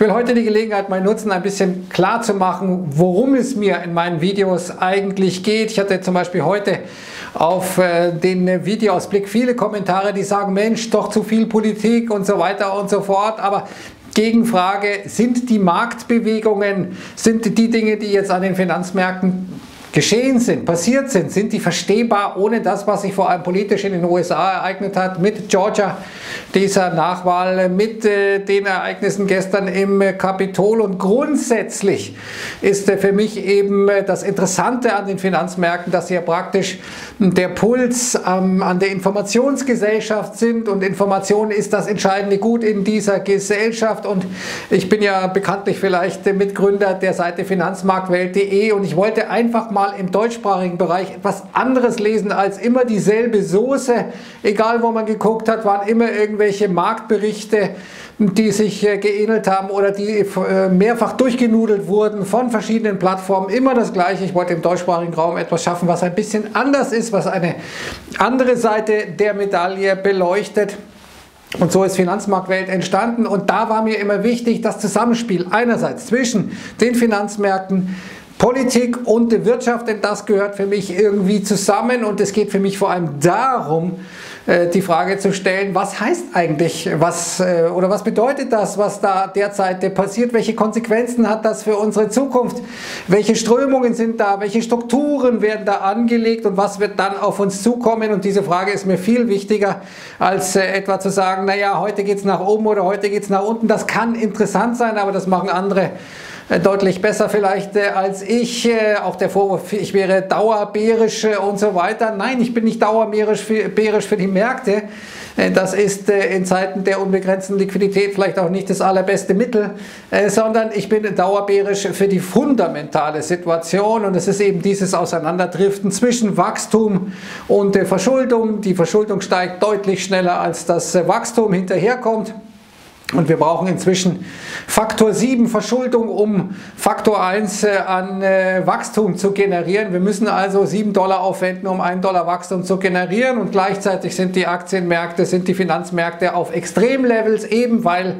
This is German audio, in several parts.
Ich will heute die Gelegenheit mal nutzen, ein bisschen klar zu machen, worum es mir in meinen Videos eigentlich geht. Ich hatte zum Beispiel heute auf äh, den Videoausblick viele Kommentare, die sagen, Mensch, doch zu viel Politik und so weiter und so fort. Aber Gegenfrage, sind die Marktbewegungen, sind die Dinge, die jetzt an den Finanzmärkten geschehen sind, passiert sind, sind die verstehbar ohne das, was sich vor allem politisch in den USA ereignet hat, mit Georgia, dieser Nachwahl, mit äh, den Ereignissen gestern im Kapitol. Und grundsätzlich ist äh, für mich eben äh, das Interessante an den Finanzmärkten, dass sie ja praktisch der Puls ähm, an der Informationsgesellschaft sind und Information ist das entscheidende Gut in dieser Gesellschaft. Und ich bin ja bekanntlich vielleicht Mitgründer der Seite finanzmarktwelt.de und ich wollte einfach mal mal im deutschsprachigen Bereich etwas anderes lesen als immer dieselbe Soße. Egal wo man geguckt hat, waren immer irgendwelche Marktberichte, die sich äh, geähnelt haben oder die äh, mehrfach durchgenudelt wurden von verschiedenen Plattformen. Immer das Gleiche. Ich wollte im deutschsprachigen Raum etwas schaffen, was ein bisschen anders ist, was eine andere Seite der Medaille beleuchtet. Und so ist Finanzmarktwelt entstanden. Und da war mir immer wichtig, das Zusammenspiel einerseits zwischen den Finanzmärkten, Politik und Wirtschaft, denn das gehört für mich irgendwie zusammen. Und es geht für mich vor allem darum, äh, die Frage zu stellen, was heißt eigentlich, was äh, oder was bedeutet das, was da derzeit passiert, welche Konsequenzen hat das für unsere Zukunft, welche Strömungen sind da, welche Strukturen werden da angelegt? Und was wird dann auf uns zukommen? Und diese Frage ist mir viel wichtiger, als äh, etwa zu sagen, naja, heute geht es nach oben oder heute geht es nach unten, das kann interessant sein, aber das machen andere äh, deutlich besser vielleicht äh, als ich. Äh, auch der Vorwurf, ich wäre dauerbärisch und so weiter. Nein, ich bin nicht dauerbärisch für, bärisch für die Märkte. Das ist in Zeiten der unbegrenzten Liquidität vielleicht auch nicht das allerbeste Mittel, sondern ich bin dauerbärisch für die fundamentale Situation und es ist eben dieses Auseinanderdriften zwischen Wachstum und Verschuldung. Die Verschuldung steigt deutlich schneller als das Wachstum hinterherkommt. Und wir brauchen inzwischen Faktor 7 Verschuldung, um Faktor 1 äh, an äh, Wachstum zu generieren. Wir müssen also 7 Dollar aufwenden, um 1 Dollar Wachstum zu generieren. Und gleichzeitig sind die Aktienmärkte, sind die Finanzmärkte auf Extremlevels, eben weil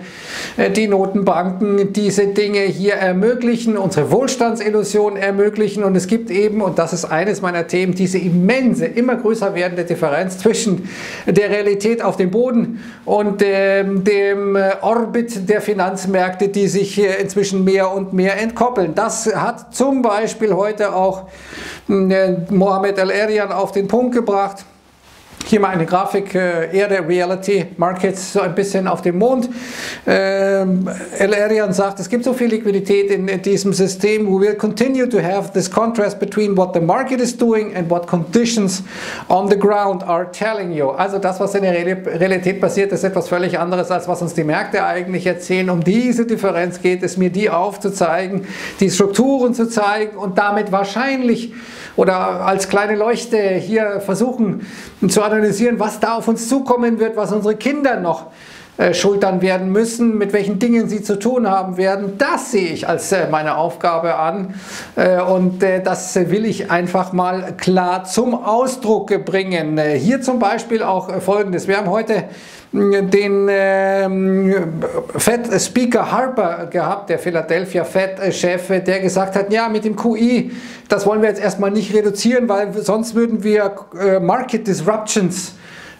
äh, die Notenbanken diese Dinge hier ermöglichen, unsere Wohlstandsillusion ermöglichen. Und es gibt eben, und das ist eines meiner Themen, diese immense, immer größer werdende Differenz zwischen der Realität auf dem Boden und ähm, dem Orbit der Finanzmärkte, die sich inzwischen mehr und mehr entkoppeln. Das hat zum Beispiel heute auch hm, Mohamed El-Erian auf den Punkt gebracht. Hier mal eine Grafik, äh, Erde, Reality, Markets, so ein bisschen auf dem Mond. Ähm, El Arian sagt, es gibt so viel Liquidität in, in, diesem System. We will continue to have this contrast between what the market is doing and what conditions on the ground are telling you. Also das, was in der Realität passiert, ist etwas völlig anderes, als was uns die Märkte eigentlich erzählen. Um diese Differenz geht es mir, die aufzuzeigen, die Strukturen zu zeigen und damit wahrscheinlich oder als kleine Leuchte hier versuchen zu analysieren, was da auf uns zukommen wird, was unsere Kinder noch äh, schultern werden müssen, mit welchen Dingen sie zu tun haben werden. Das sehe ich als äh, meine Aufgabe an äh, und das will ich einfach mal klar zum Ausdruck bringen. Hier zum Beispiel auch folgendes. Wir haben heute den ähm, Fed Speaker Harper gehabt, der Philadelphia Fed-Chef, der gesagt hat, ja, mit dem QI, das wollen wir jetzt erstmal nicht reduzieren, weil sonst würden wir äh, Market Disruptions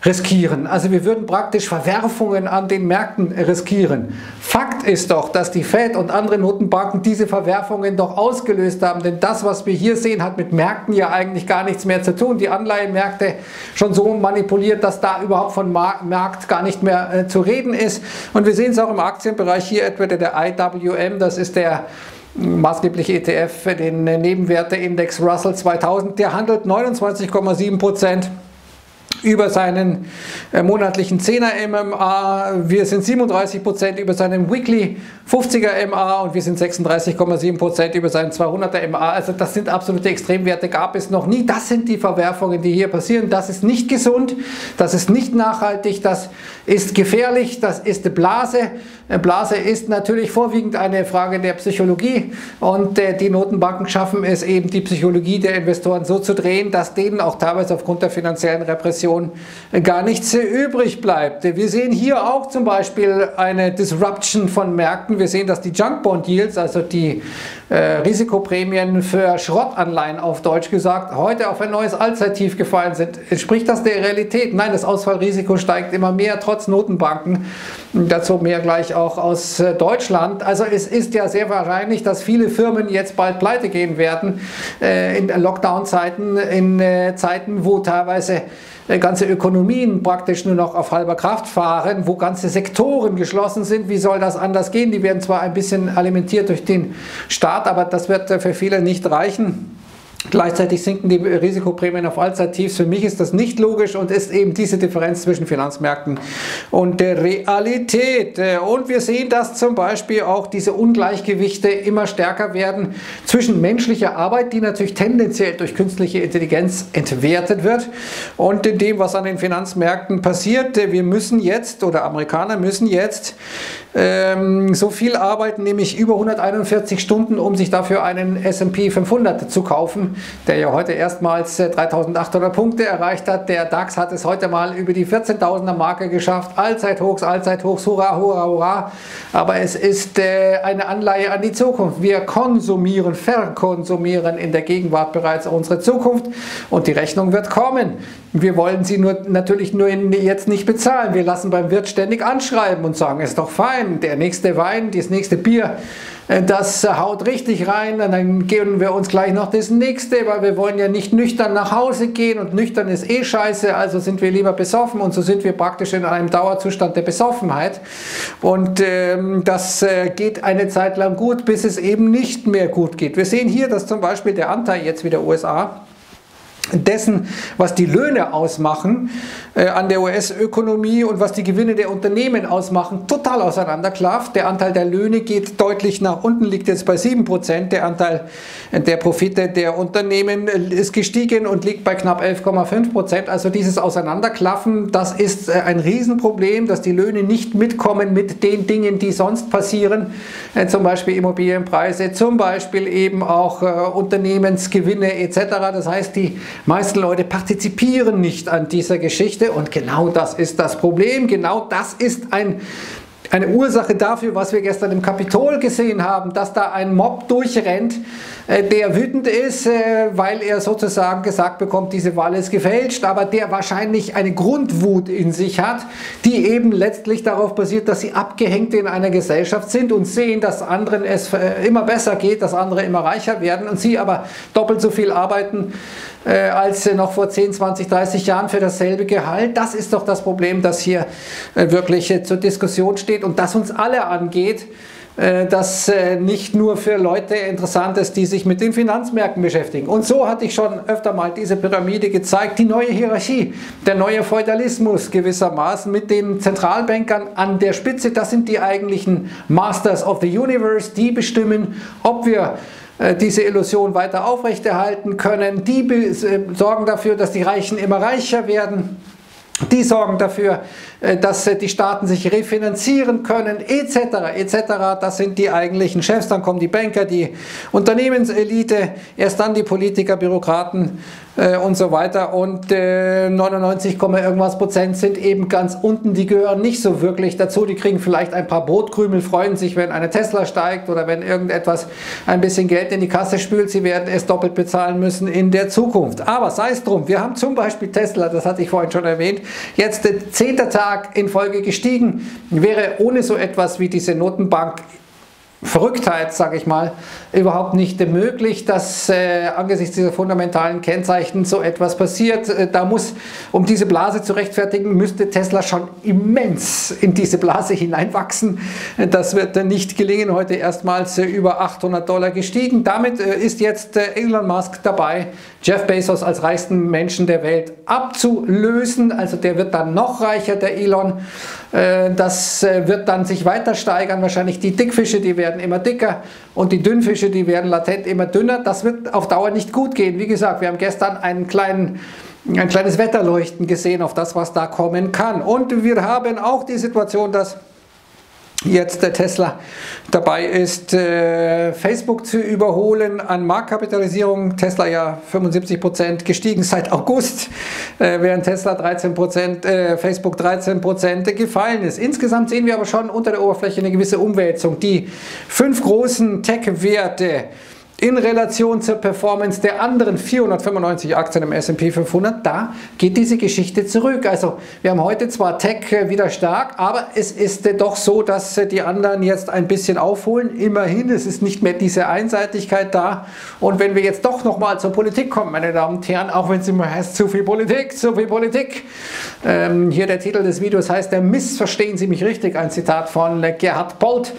riskieren. Also wir würden praktisch Verwerfungen an den Märkten riskieren. Fakt ist doch, dass die Fed und andere Notenbanken diese Verwerfungen doch ausgelöst haben, denn das, was wir hier sehen, hat mit Märkten ja eigentlich gar nichts mehr zu tun. Die Anleihenmärkte schon so manipuliert, dass da überhaupt von Markt gar nicht mehr äh, zu reden ist. Und wir sehen es auch im Aktienbereich hier etwa der IWM, das ist der maßgebliche ETF, den Nebenwerteindex Russell 2000, der handelt 29,7 Prozent über seinen äh, monatlichen 10er MMA, wir sind 37% über seinen Weekly 50er MA und wir sind 36,7% über seinen 200er MA. Also das sind absolute Extremwerte, gab es noch nie. Das sind die Verwerfungen, die hier passieren. Das ist nicht gesund, das ist nicht nachhaltig, das ist gefährlich, das ist eine Blase, Blase ist natürlich vorwiegend eine Frage der Psychologie und äh, die Notenbanken schaffen es eben, die Psychologie der Investoren so zu drehen, dass denen auch teilweise aufgrund der finanziellen Repression äh, gar nichts übrig bleibt. Wir sehen hier auch zum Beispiel eine Disruption von Märkten. Wir sehen, dass die Junk Bond Yields, also die äh, Risikoprämien für Schrottanleihen auf Deutsch gesagt, heute auf ein neues Allzeittief gefallen sind. Entspricht das der Realität? Nein, das Ausfallrisiko steigt immer mehr trotz Notenbanken. Dazu mehr gleich auch aus äh, Deutschland. Also es ist ja sehr wahrscheinlich, dass viele Firmen jetzt bald pleite gehen werden äh, in Lockdown-Zeiten, in äh, Zeiten, wo teilweise ganze Ökonomien praktisch nur noch auf halber Kraft fahren, wo ganze Sektoren geschlossen sind. Wie soll das anders gehen? Die werden zwar ein bisschen alimentiert durch den Staat, aber das wird für viele nicht reichen. Gleichzeitig sinken die Risikoprämien auf Allzeittiefs. Für mich ist das nicht logisch und ist eben diese Differenz zwischen Finanzmärkten und der Realität. Und wir sehen, dass zum Beispiel auch diese Ungleichgewichte immer stärker werden zwischen menschlicher Arbeit, die natürlich tendenziell durch künstliche Intelligenz entwertet wird, und dem, was an den Finanzmärkten passiert. Wir müssen jetzt, oder Amerikaner müssen jetzt, ähm, so viel arbeiten, nämlich über 141 Stunden, um sich dafür einen S&P 500 zu kaufen, der ja heute erstmals 3800 äh, Punkte erreicht hat. Der DAX hat es heute mal über die 14.000er Marke geschafft. Allzeithochs, Allzeithochs, hurra, hurra, hurra. Aber es ist äh, eine Anleihe an die Zukunft. Wir konsumieren, verkonsumieren in der Gegenwart bereits unsere Zukunft und die Rechnung wird kommen. Wir wollen sie nur, natürlich nur jetzt nicht bezahlen. Wir lassen beim Wirt ständig anschreiben und sagen, es ist doch fein, der nächste Wein, das nächste Bier, äh, das haut richtig rein und dann geben wir uns gleich noch das nächste, weil wir wollen ja nicht nüchtern nach Hause gehen und nüchtern ist eh scheiße, also sind wir lieber besoffen und so sind wir praktisch in einem Dauerzustand der Besoffenheit und ähm, das äh, geht eine Zeit lang gut, bis es eben nicht mehr gut geht. Wir sehen hier, dass zum Beispiel der Anteil jetzt wieder USA dessen, was die Löhne ausmachen äh, an der US-Ökonomie und was die Gewinne der Unternehmen ausmachen, total auseinanderklafft. Der Anteil der Löhne geht deutlich nach unten, liegt jetzt bei 7%. Der Anteil der Profite der Unternehmen ist gestiegen und liegt bei knapp 11,5%. Also dieses Auseinanderklaffen, das ist äh, ein Riesenproblem, dass die Löhne nicht mitkommen mit den Dingen, die sonst passieren. Äh, zum Beispiel Immobilienpreise, zum Beispiel eben auch äh, Unternehmensgewinne etc. Das heißt, die meisten Leute partizipieren nicht an dieser Geschichte und genau das ist das Problem. Genau das ist ein eine Ursache dafür, was wir gestern im Kapitol gesehen haben, dass da ein Mob durchrennt, der wütend ist, äh, weil er sozusagen gesagt bekommt, diese Wahl ist gefälscht, aber der wahrscheinlich eine Grundwut in sich hat, die eben letztlich darauf basiert, dass sie Abgehängte in einer Gesellschaft sind und sehen, dass anderen es äh, immer besser geht, dass andere immer reicher werden und sie aber doppelt so viel arbeiten als noch vor 10, 20, 30 Jahren für dasselbe Gehalt. Das ist doch das Problem, das hier wirklich zur Diskussion steht und das uns alle angeht. Äh, das äh, nicht nur für Leute interessant ist, die sich mit den Finanzmärkten beschäftigen. Und so hatte ich schon öfter mal diese Pyramide gezeigt, die neue Hierarchie, der neue Feudalismus gewissermaßen mit den Zentralbankern an der Spitze. Das sind die eigentlichen Masters of the Universe, die bestimmen, ob wir äh, diese Illusion weiter aufrechterhalten können. Die sorgen dafür, dass die Reichen immer reicher werden. Die sorgen dafür, äh, dass äh, die Staaten sich refinanzieren können, etc. etc. Das sind die eigentlichen Chefs. Dann kommen die Banker, die Unternehmenselite, erst dann die Politiker, Bürokraten äh, und so weiter. Und äh, 99, irgendwas Prozent sind eben ganz unten. Die gehören nicht so wirklich dazu. Die kriegen vielleicht ein paar Brotkrümel, freuen sich, wenn eine Tesla steigt oder wenn irgendetwas ein bisschen Geld in die Kasse spült. Sie werden es doppelt bezahlen müssen in der Zukunft. Aber sei es drum. Wir haben zum Beispiel Tesla, das hatte ich vorhin schon erwähnt, jetzt der zehnte Tag in Folge gestiegen. Wäre ohne so etwas wie diese Notenbank Verrücktheit, sage ich mal, überhaupt nicht möglich, dass äh, angesichts dieser fundamentalen Kennzeichen so etwas passiert. Äh, da muss, um diese Blase zu rechtfertigen, müsste Tesla schon immens in diese Blase hineinwachsen. Äh, das wird nicht gelingen. Heute erstmals äh, über 800 Dollar gestiegen. Damit ist jetzt Elon Musk dabei, Jeff Bezos als reichsten Menschen der Welt abzulösen. Also der wird dann noch reicher, der Elon. das wird dann sich weiter steigern. Wahrscheinlich die Dickfische, die werden werden immer dicker und die Dünnfische, die werden latent immer dünner. Das wird auf Dauer nicht gut gehen. Wie gesagt, wir haben gestern einen kleinen ein kleines Wetterleuchten gesehen auf das, was da kommen kann. Und wir haben auch die Situation, dass jetzt der Tesla dabei ist, äh, Facebook zu überholen an Marktkapitalisierung. Tesla ja 75% gestiegen seit August, äh, während Tesla 13%, äh, Facebook 13% gefallen ist. Insgesamt sehen wir aber schon unter der Oberfläche eine gewisse Umwälzung. Die fünf großen Tech-Werte in Relation zur Performance der anderen 495 Aktien im S&P 500, da geht diese Geschichte zurück. Also wir haben heute zwar Tech äh, wieder stark, aber es ist äh, doch so, dass äh, die anderen jetzt ein bisschen aufholen. Immerhin, es ist nicht mehr diese Einseitigkeit da. Und wenn wir jetzt doch nochmal zur Politik kommen, meine Damen und Herren, auch wenn es immer heißt, zu viel Politik, zu viel Politik. Ähm, hier der Titel des Videos heißt, der Missverstehen Sie mich richtig, ein Zitat von Gerhard Polt,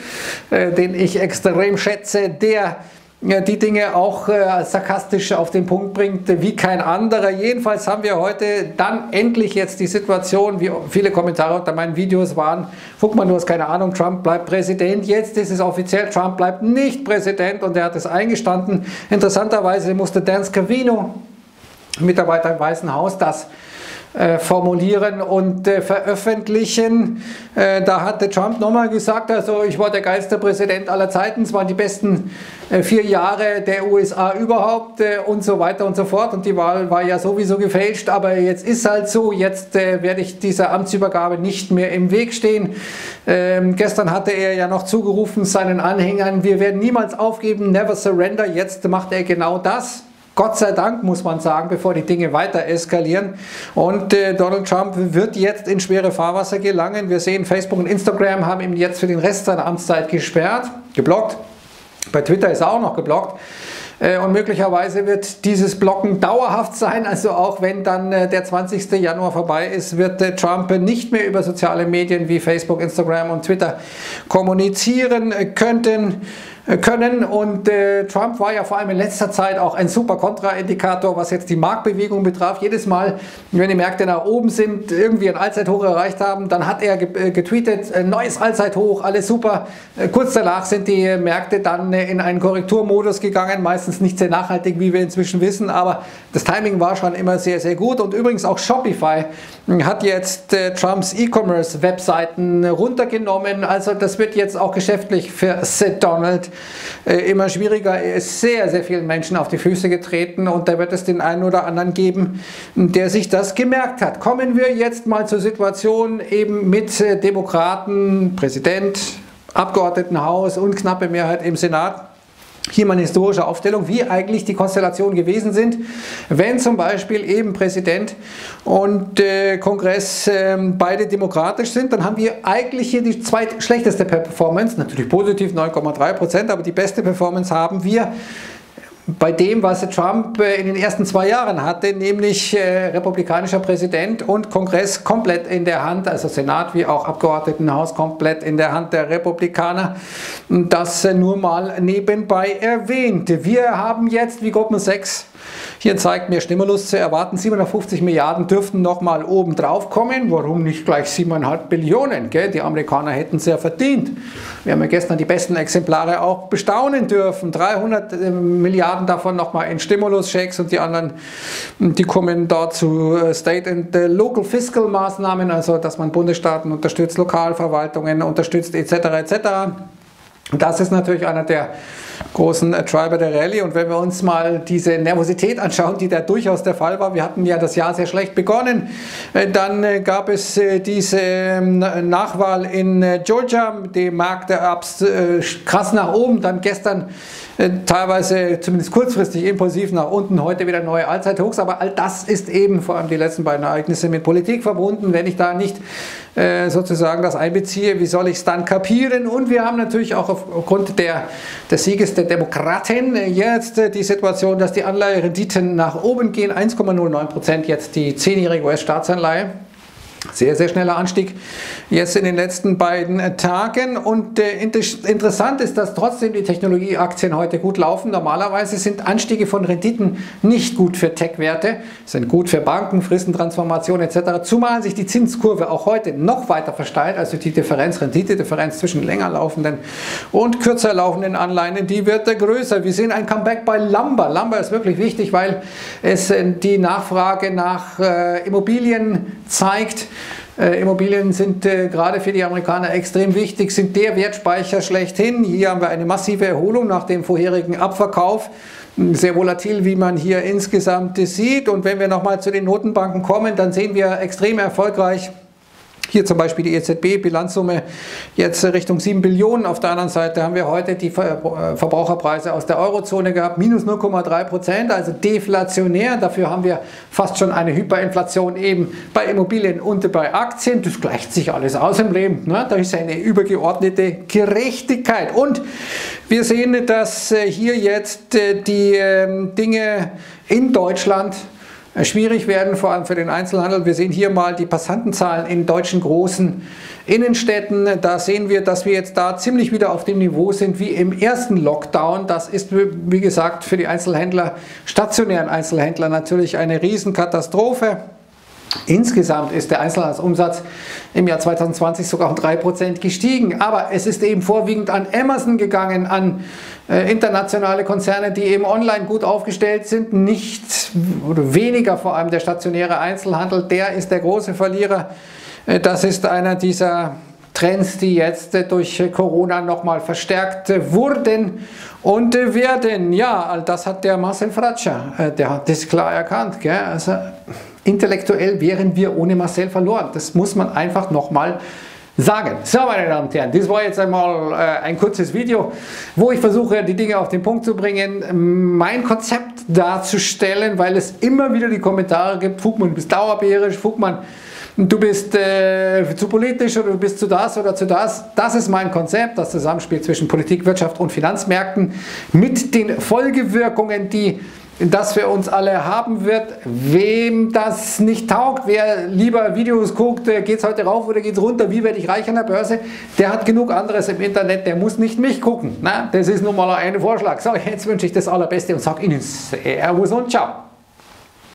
äh, den ich extrem schätze, der die Dinge auch äh, sarkastisch auf den Punkt bringt wie kein anderer. Jedenfalls haben wir heute dann endlich jetzt die Situation, wie viele Kommentare unter meinen Videos waren, guck mal, du hast keine Ahnung, Trump bleibt Präsident. Jetzt ist es offiziell, Trump bleibt nicht Präsident und er hat es eingestanden. Interessanterweise musste Dan Scavino, Mitarbeiter im Weißen Haus, das äh, formulieren und äh, veröffentlichen. Äh, da hatte Trump nochmal gesagt, also ich war der geilste Präsident aller Zeiten, es waren die besten äh, vier Jahre der USA überhaupt äh, und so weiter und so fort und die Wahl war ja sowieso gefälscht, aber jetzt ist halt so, jetzt werde ich dieser Amtsübergabe nicht mehr im Weg stehen. Ähm, gestern hatte er ja noch zugerufen seinen Anhängern, wir werden niemals aufgeben, never surrender, jetzt macht er genau das. Gott sei Dank, muss man sagen, bevor die Dinge weiter eskalieren. Und äh, Donald Trump wird jetzt in schwere Fahrwasser gelangen. Wir sehen, Facebook und Instagram haben ihn jetzt für den Rest seiner Amtszeit gesperrt, geblockt. Bei Twitter ist er auch noch geblockt. Äh, und möglicherweise wird dieses Blocken dauerhaft sein. Also auch wenn dann äh, der 20. Januar vorbei ist, wird äh, Trump nicht mehr über soziale Medien wie Facebook, Instagram und Twitter kommunizieren könnten. Können. Und äh, Trump war ja vor allem in letzter Zeit auch ein super Kontraindikator, was jetzt die Marktbewegung betraf. Jedes Mal, wenn die Märkte nach oben sind, irgendwie ein Allzeithoch erreicht haben, dann hat er äh, getweetet, äh, neues Allzeithoch, alles super. Äh, kurz danach sind die Märkte dann in einen Korrekturmodus gegangen, meistens nicht sehr nachhaltig, wie wir inzwischen wissen, aber das Timing war schon immer sehr, sehr gut. Und übrigens auch Shopify hat jetzt Trumps E-Commerce-Webseiten runtergenommen. Also das wird jetzt auch geschäftlich für Sid Donald immer schwieriger. Er ist sehr, sehr vielen Menschen auf die Füße getreten und da wird es den einen oder anderen geben, der sich das gemerkt hat. Kommen wir jetzt mal zur Situation eben mit äh, Demokraten, Präsident, Abgeordnetenhaus und knappe Mehrheit im Senat. Hier mal eine historische Aufstellung, wie eigentlich die Konstellationen gewesen sind, wenn zum Beispiel eben Präsident und äh, Kongress äh, beide demokratisch sind, dann haben wir eigentlich hier die zweitschlechteste Performance, natürlich positiv 9,3 Prozent, aber die beste Performance haben wir bei dem, was Trump äh, in den ersten zwei Jahren hatte, nämlich äh, republikanischer Präsident und Kongress komplett in der Hand, also Senat wie auch Abgeordnetenhaus komplett in der Hand der Republikaner. Das äh, nur mal nebenbei erwähnt. Wir haben jetzt, wie Goldman Sachs hier zeigt mir Stimulus zu erwarten, 750 Milliarden dürften nochmal oben drauf kommen. Warum nicht gleich 7,5 Billionen? Gell? Die Amerikaner hätten es ja verdient. Wir haben ja gestern die besten Exemplare auch bestaunen dürfen. 300 äh, Milliarden davon nochmal in Stimulus-Checks und die anderen, die kommen dort zu äh, State and äh, Local Fiscal Maßnahmen, also dass man Bundesstaaten unterstützt, Lokalverwaltungen unterstützt etc. etc. Das ist natürlich einer der großen Treiber der Rallye. Und wenn wir uns mal diese Nervosität anschauen, die da durchaus der Fall war, wir hatten ja das Jahr sehr schlecht begonnen, äh, dann äh, gab es äh, diese ähm, Nachwahl in Georgia, die Märkte krass nach oben, dann gestern teilweise zumindest kurzfristig impulsiv nach unten, heute wieder neue Allzeithochs, aber all das ist eben vor allem die letzten beiden Ereignisse mit Politik verbunden. Wenn ich da nicht sozusagen das einbeziehe, wie soll ich es dann kapieren? Und wir haben natürlich auch aufgrund der, des Sieges der Demokraten jetzt die Situation, dass die Anleiherenditen nach oben gehen, 1,09% jetzt die 10-jährige US-Staatsanleihe. Sehr, sehr schneller Anstieg jetzt in den letzten beiden äh, Tagen. Und äh, interessant ist, dass trotzdem die Technologieaktien heute gut laufen. Normalerweise sind Anstiege von Renditen nicht gut für Tech-Werte, sind gut für Banken, Fristentransformation etc. Zumal sich die Zinskurve auch heute noch weiter versteilt, also die Differenz, Renditedifferenz zwischen länger laufenden und kürzer laufenden Anleihen, die wird größer. Wir sehen ein Comeback bei Lumber. Lumber ist wirklich wichtig, weil es äh, die Nachfrage nach Immobilien zeigt Äh, Immobilien sind äh, gerade für die Amerikaner extrem wichtig, sind der Wertspeicher schlechthin. Hier haben wir eine massive Erholung nach dem vorherigen Abverkauf sehr volatil, wie man hier insgesamt sieht. Und wenn wir nochmal zu den Notenbanken kommen, dann sehen wir extrem erfolgreich hier zum Beispiel die EZB-Bilanzsumme jetzt Richtung 7 Billionen. Auf der anderen Seite haben wir heute die äh, Verbraucherpreise aus der Eurozone gehabt, minus 0,3 Prozent, also deflationär. Dafür haben wir fast schon eine Hyperinflation eben bei Immobilien und bei Aktien. Das gleicht sich alles aus im Leben. Ne? Da ist eine übergeordnete Gerechtigkeit. Und wir sehen, dass äh, hier jetzt äh, die ähm, Dinge in Deutschland schwierig werden, vor allem für den Einzelhandel. Wir sehen hier mal die Passantenzahlen in deutschen großen Innenstädten. Da sehen wir, dass wir jetzt da ziemlich wieder auf dem Niveau sind wie im ersten Lockdown. Das ist, wie gesagt, für die Einzelhändler, stationären Einzelhändler natürlich eine Riesenkatastrophe. Insgesamt ist der Einzelhandelsumsatz im Jahr 2020 sogar um 3% gestiegen, aber es ist eben vorwiegend an Amazon gegangen, an äh, internationale Konzerne, die eben online gut aufgestellt sind, nicht oder weniger vor allem der stationäre Einzelhandel, der ist der große Verlierer. Äh, das ist einer dieser Trends, die jetzt äh, durch Corona nochmal verstärkt wurden und werden. Ja, das hat der Marcel Fratscher, der hat das klar erkannt. Gell? Also, intellektuell wären wir ohne Marcel verloren. Das muss man einfach nochmal sagen. So, meine Damen und Herren, das war jetzt einmal äh, ein kurzes Video, wo ich versuche, die Dinge auf den Punkt zu bringen, mein Konzept darzustellen, weil es immer wieder die Kommentare gibt, Fugmann, du bist dauerbärisch, Fugmann, du bist äh, zu politisch oder du bist zu das oder zu das. Das ist mein Konzept, das Zusammenspiel zwischen Politik, Wirtschaft und Finanzmärkten mit den Folgewirkungen, die das für uns alle haben wird. Wem das nicht taugt, wer lieber Videos guckt, äh, geht es heute rauf oder geht es runter, wie werde ich reich an der Börse, der hat genug anderes im Internet, der muss nicht mich gucken. Na, das ist nun mal ein Vorschlag. So, jetzt wünsche ich das Allerbeste und sage Ihnen Servus und Ciao.